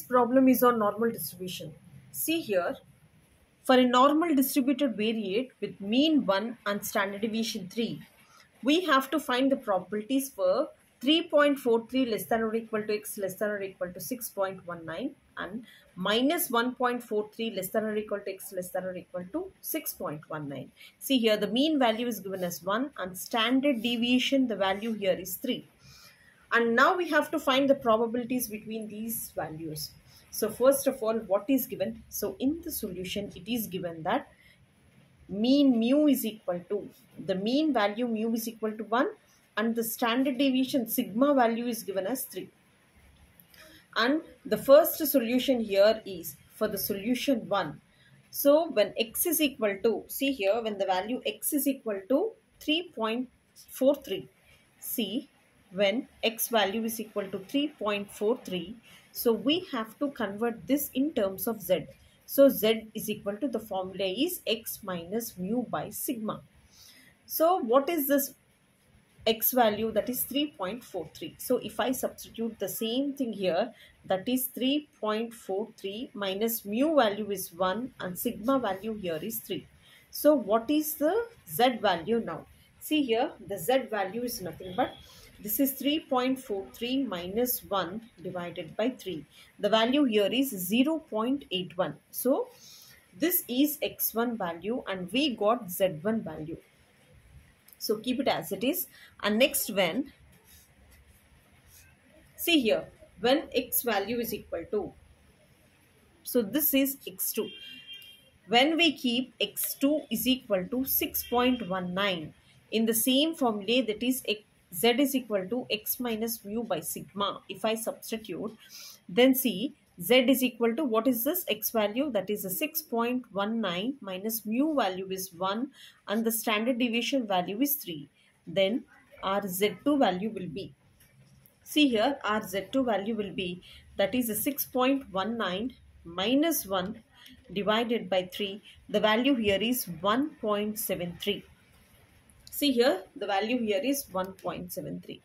next problem is on normal distribution. See here, for a normal distributed variate with mean 1 and standard deviation 3, we have to find the probabilities for 3.43 less than or equal to x less than or equal to 6.19 and minus 1.43 less than or equal to x less than or equal to 6.19. See here the mean value is given as 1 and standard deviation the value here is 3 and now we have to find the probabilities between these values. So first of all what is given? So in the solution it is given that mean mu is equal to the mean value mu is equal to 1 and the standard deviation sigma value is given as 3 and the first solution here is for the solution 1 so when x is equal to see here when the value x is equal to 3.43 see when x value is equal to 3.43 so we have to convert this in terms of z. So z is equal to the formula is x minus mu by sigma. So what is this x value? That is 3.43 so if i substitute the same thing here that is 3.43 minus mu value is 1 and sigma value here is 3 so what is the z value now? See here the z value is nothing but this is 3.43 minus 1 divided by 3. The value here is 0.81. So, this is x1 value and we got z1 value. So, keep it as it is. And next when, see here, when x value is equal to, so this is x2. When we keep x2 is equal to 6.19 in the same formula that is z is equal to x minus mu by sigma. If I substitute, then see z is equal to what is this? X value that is a 6.19 minus mu value is 1 and the standard deviation value is 3 then our z2 value will be. See here our z2 value will be that is a 6.19 minus 1 divided by 3 the value here is 1.73 See here, the value here is 1.73.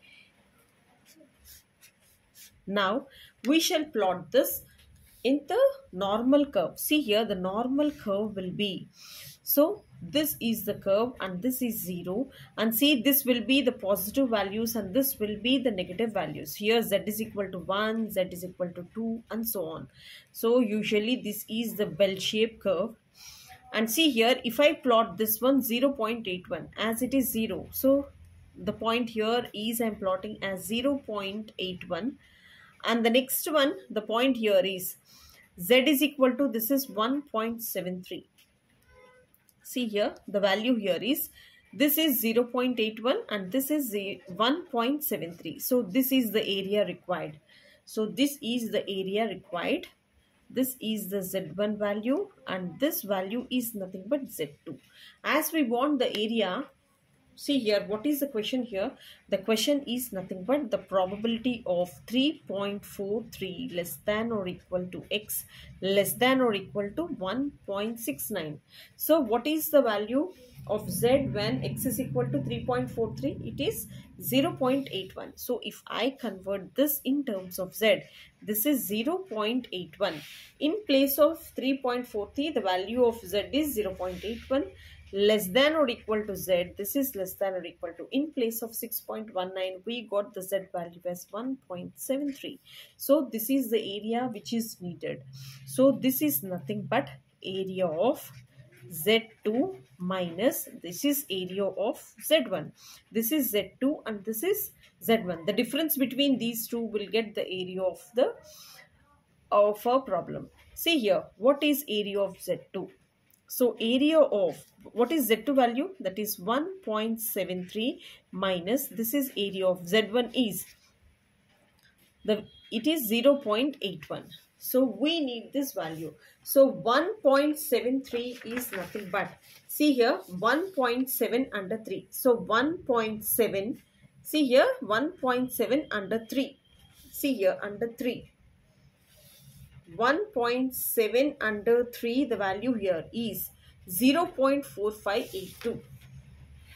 Now, we shall plot this in the normal curve. See here, the normal curve will be. So, this is the curve and this is 0. And see, this will be the positive values and this will be the negative values. Here, z is equal to 1, z is equal to 2 and so on. So, usually this is the bell-shaped curve and see here if I plot this one 0.81 as it is 0 so the point here is I'm plotting as 0.81 and the next one the point here is z is equal to this is 1.73 see here the value here is this is 0.81 and this is 1.73 so this is the area required. So this is the area required this is the z1 value and this value is nothing but z2 as we want the area see here what is the question here? The question is nothing but the probability of 3.43 less than or equal to x less than or equal to 1.69 so what is the value of z when x is equal to 3.43 it is 0.81 so if i convert this in terms of z this is 0.81 in place of 3.43 the value of z is 0.81 less than or equal to z this is less than or equal to in place of 6.19 we got the z value as 1.73 so this is the area which is needed. So this is nothing but area of z2 minus this is area of z1 this is z2 and this is z1 the difference between these two will get the area of the of a problem. See here what is area of z2 so area of what is z2 value? That is 1.73 minus this is area of z1 is. The it is 0.81 so we need this value. So 1.73 is nothing but, see here 1.7 under 3. So 1.7, see here 1.7 under 3. See here under 3. 1.7 under 3 the value here is 0 0.4582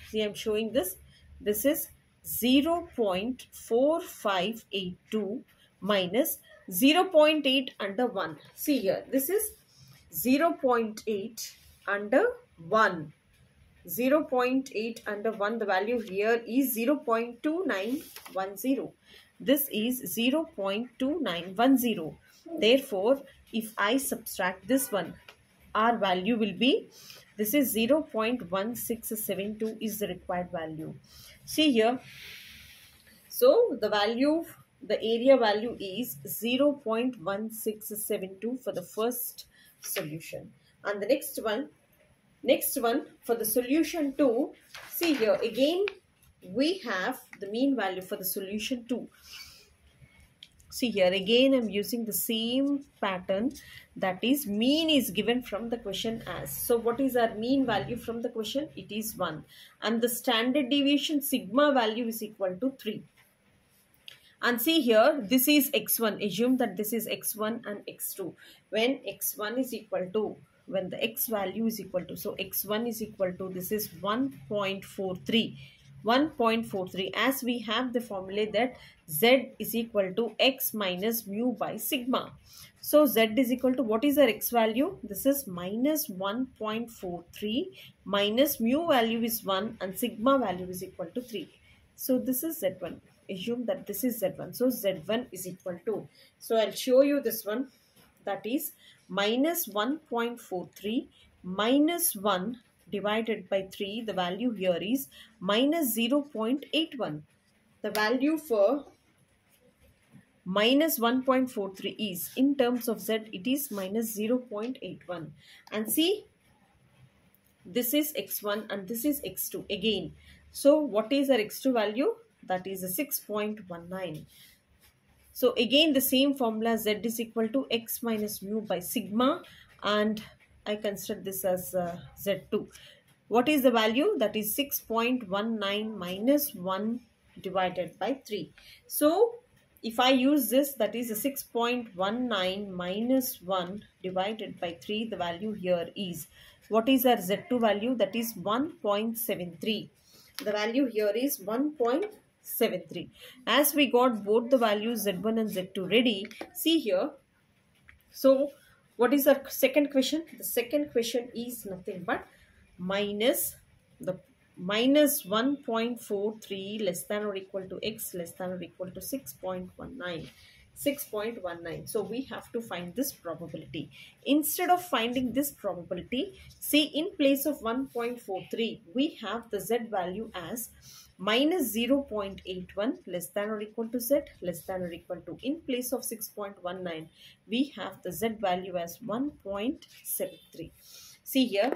see i'm showing this this is 0 0.4582 minus 0.8 under 1. See here, this is 0.8 under 1. 0.8 under 1, the value here is 0.2910. This is 0.2910. Therefore, if I subtract this one, our value will be, this is 0.1672 is the required value. See here, so the value, the area value is 0.1672 for the first solution. And the next one, next one for the solution 2, see here again we have the mean value for the solution 2 see here again i'm using the same pattern. That is mean is given from the question as. So what is our mean value from the question? It is 1 and the standard deviation sigma value is equal to 3 and see here this is x1 assume that this is x1 and x2 when x1 is equal to when the x value is equal to so x1 is equal to this is 1.43 1.43 as we have the formula that z is equal to x minus mu by sigma. So z is equal to what is our x value? This is minus 1.43 minus mu value is 1 and sigma value is equal to 3. So this is z1. Assume that this is z1. So z1 is equal to. So I'll show you this one that is minus 1.43 minus 1 divided by 3, the value here is minus 0.81. The value for minus 1.43 is, in terms of z, it is minus 0.81. And see, this is x1 and this is x2 again. So, what is our x2 value? That is 6.19. So, again the same formula z is equal to x minus mu by sigma and I consider this as uh, Z2. What is the value? That is 6.19 minus 1 divided by 3. So, if I use this, that is 6.19 minus 1 divided by 3, the value here is, what is our Z2 value? That is 1.73. The value here is 1.73. As we got both the values Z1 and Z2 ready, see here. So, what is our second question? The second question is nothing but minus the minus 1.43 less than or equal to x less than or equal to 6.19. 6.19. So we have to find this probability. Instead of finding this probability, see in place of 1.43, we have the z value as minus 0.81 less than or equal to z less than or equal to. In place of 6.19, we have the z value as 1.73. See here,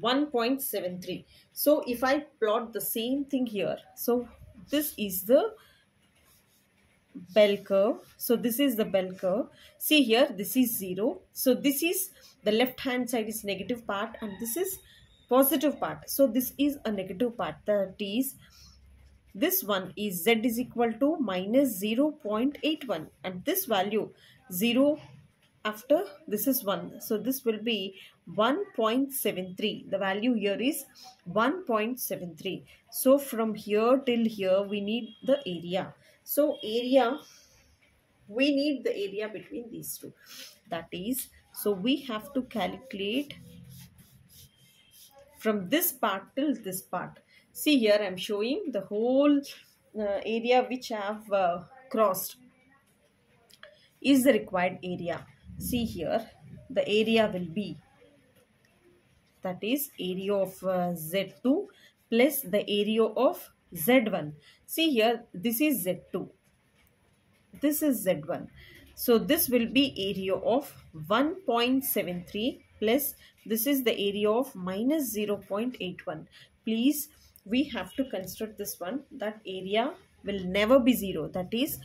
1.73. So if I plot the same thing here, so this is the bell curve. So this is the bell curve. See here, this is 0. So this is the left hand side is negative part and this is positive part. So this is a negative part. That is, this one is z is equal to minus 0 0.81 and this value 0 after this is 1. So this will be 1.73. The value here is 1.73. So from here till here we need the area. So area, we need the area between these two. That is, so we have to calculate from this part till this part. See here I am showing the whole uh, area which I have uh, crossed is the required area. See here the area will be that is area of uh, Z2 plus the area of Z1. See here this is Z2. This is Z1. So this will be area of 1.73 plus this is the area of minus 0.81. Please, we have to construct this one. That area will never be 0. That is,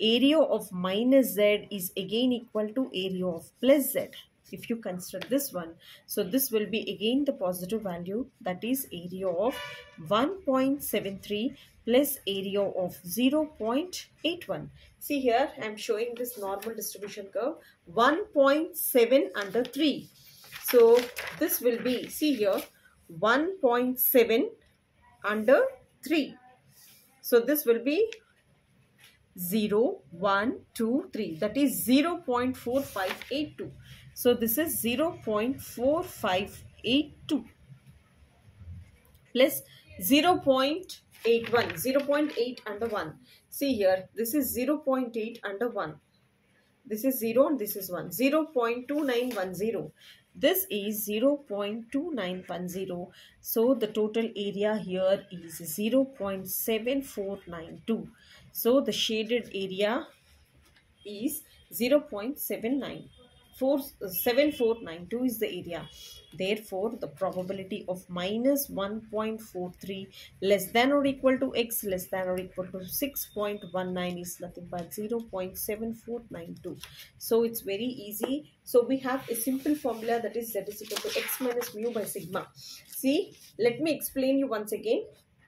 area of minus z is again equal to area of plus z. If you consider this one, so this will be again the positive value that is area of 1.73 plus area of 0.81. See here, I am showing this normal distribution curve 1.7 under 3. So this will be, see here, 1.7 under 3. So this will be 0, 1, 2, 3. That is 0 0.4582. So this is 0 0.4582 plus 0 0.81, 0 0.8 under 1. See here, this is 0 0.8 under 1. This is 0 and this is 1. 0 0.2910. This is 0 0.2910. So the total area here is 0 0.7492. So the shaded area is 0 0.79. 7492 is the area. Therefore, the probability of minus 1.43 less than or equal to x less than or equal to 6.19 is nothing but 0.7492. So, it's very easy. So, we have a simple formula that is z is equal to x minus mu by sigma. See, let me explain you once again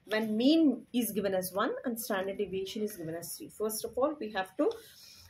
when mean is given as 1 and standard deviation is given as 3. First of all, we have to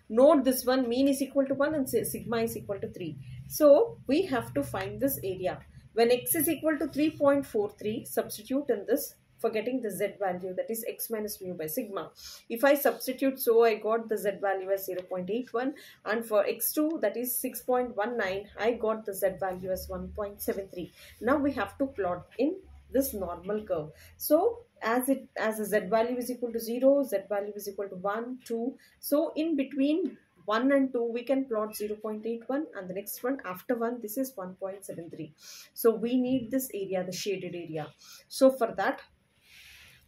note this one mean is equal to 1 and sigma is equal to 3. So we have to find this area. When x is equal to 3.43 substitute in this for getting the z value that is x minus mu by sigma. If I substitute so I got the z value as 0.81 and for x2 that is 6.19 I got the z value as 1.73. Now we have to plot in this normal curve. So as it as a z value is equal to 0, z value is equal to 1, 2. So in between 1 and 2 we can plot 0.81 and the next one after 1 this is 1.73. So we need this area the shaded area. So for that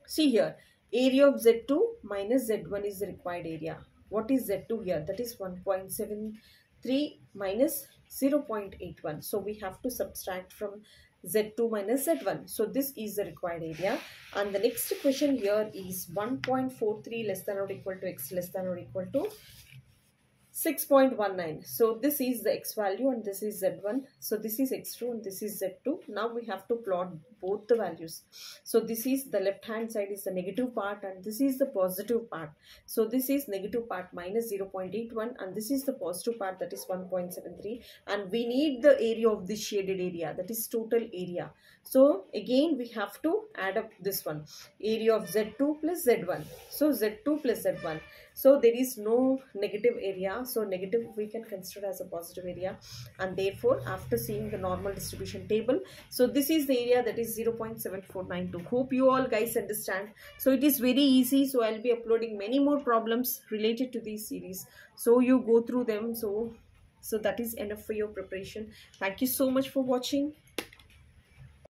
see here area of z2 minus z1 is the required area. What is z2 here? That is 1.73 minus 0.81. So we have to subtract from z2 minus z1. So this is the required area. And the next question here is 1.43 less than or equal to x less than or equal to 6.19 so this is the x value and this is z1 so this is x2 and this is z2 now we have to plot both the values. So this is the left hand side is the negative part and this is the positive part. So this is negative part minus 0.81 and this is the positive part that is 1.73 and we need the area of this shaded area that is total area. So again we have to add up this one. Area of z2 plus z1 so z2 plus z1 so there is no negative so negative we can consider as a positive area. And therefore after seeing the normal distribution table so this is the area that is 0.7492 hope you all guys understand. So it is very easy. So i'll be uploading many more problems related to these series. So you go through them. So so that is enough for your preparation. Thank you so much for watching